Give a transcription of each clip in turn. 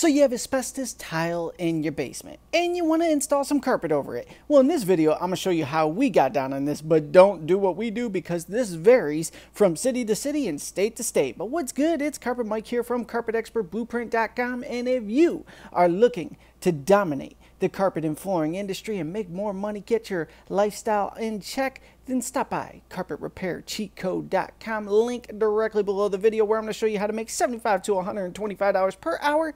So you have asbestos tile in your basement and you want to install some carpet over it. Well in this video I'm going to show you how we got down on this but don't do what we do because this varies from city to city and state to state. But what's good it's Carpet Mike here from carpetexpertblueprint.com and if you are looking to dominate the carpet and flooring industry and make more money, get your lifestyle in check, then stop by carpetrepaircheatcode.com. Link directly below the video where I'm going to show you how to make 75 to $125 per hour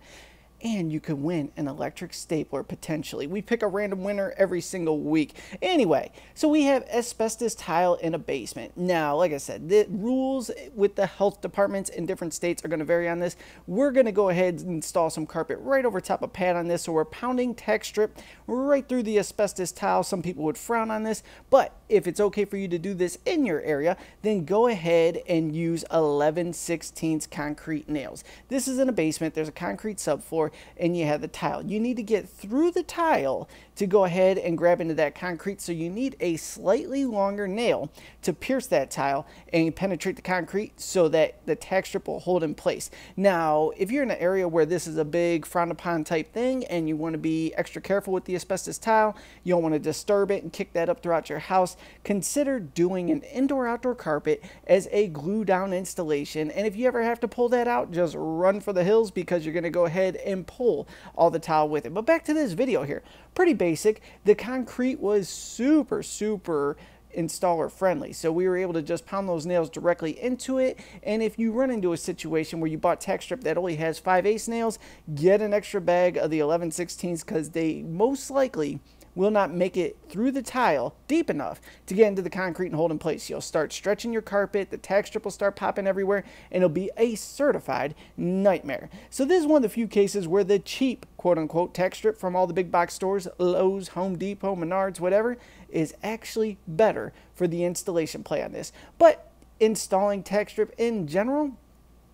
and you could win an electric stapler potentially. We pick a random winner every single week. Anyway, so we have asbestos tile in a basement. Now, like I said, the rules with the health departments in different states are going to vary on this. We're going to go ahead and install some carpet right over top of pad on this. So we're pounding tack strip right through the asbestos tile. Some people would frown on this, but if it's okay for you to do this in your area, then go ahead and use 11 16 concrete nails. This is in a basement. There's a concrete subfloor and you have the tile. You need to get through the tile to go ahead and grab into that concrete. So you need a slightly longer nail to pierce that tile and penetrate the concrete so that the tack strip will hold in place. Now, if you're in an area where this is a big frowned upon type thing and you want to be extra careful with the asbestos tile, you don't want to disturb it and kick that up throughout your house, consider doing an indoor outdoor carpet as a glue down installation. And if you ever have to pull that out, just run for the hills because you're going to go ahead and pull all the tile with it. But back to this video here. Pretty basic. The concrete was super, super installer friendly. So we were able to just pound those nails directly into it. And if you run into a situation where you bought tack strip that only has 5 ace nails, get an extra bag of the 11 16s because they most likely will not make it through the tile deep enough to get into the concrete and hold in place. You'll start stretching your carpet, the tack strip will start popping everywhere, and it'll be a certified nightmare. So this is one of the few cases where the cheap quote-unquote tack strip from all the big box stores, Lowe's, Home Depot, Menards, whatever, is actually better for the installation play on this. But installing tack strip in general,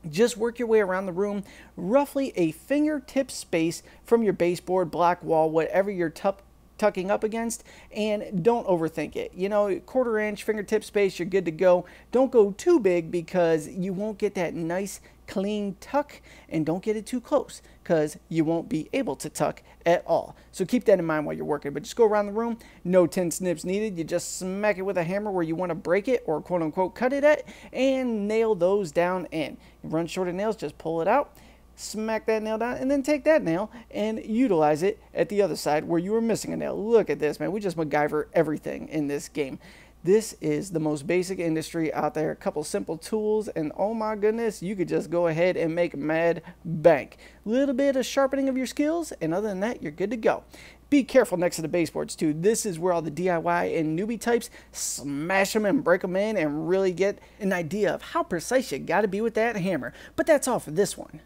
just work your way around the room, roughly a fingertip space from your baseboard, block wall, whatever your top tucking up against and don't overthink it. You know, quarter inch fingertip space, you're good to go. Don't go too big because you won't get that nice clean tuck and don't get it too close because you won't be able to tuck at all. So keep that in mind while you're working, but just go around the room. No tin snips needed. You just smack it with a hammer where you want to break it or quote unquote cut it at and nail those down in. You run short of nails, just pull it out smack that nail down, and then take that nail and utilize it at the other side where you were missing a nail. Look at this, man. We just MacGyver everything in this game. This is the most basic industry out there. A couple simple tools, and oh my goodness, you could just go ahead and make mad bank. Little bit of sharpening of your skills, and other than that, you're good to go. Be careful next to the baseboards too. This is where all the DIY and newbie types smash them and break them in and really get an idea of how precise you got to be with that hammer. But that's all for this one.